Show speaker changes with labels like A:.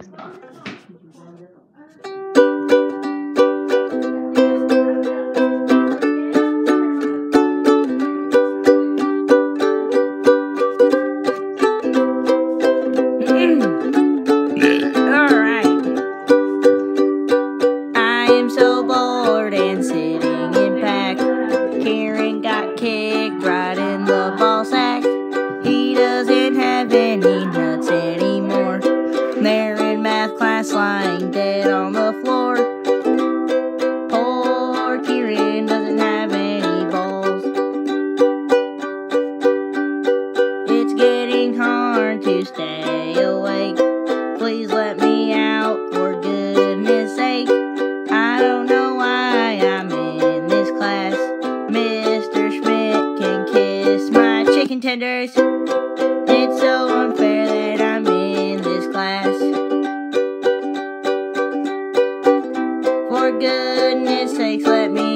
A: Mm. Am so bored and sitting in PAC. Karen got kicked right math class lying dead on the floor. Poor Kieran doesn't have any balls. It's getting hard to stay awake. Please let me out for goodness sake. I don't know why I'm in this class. Mr. Schmidt can kiss my chicken tenders. It's so unfair goodness sakes, let me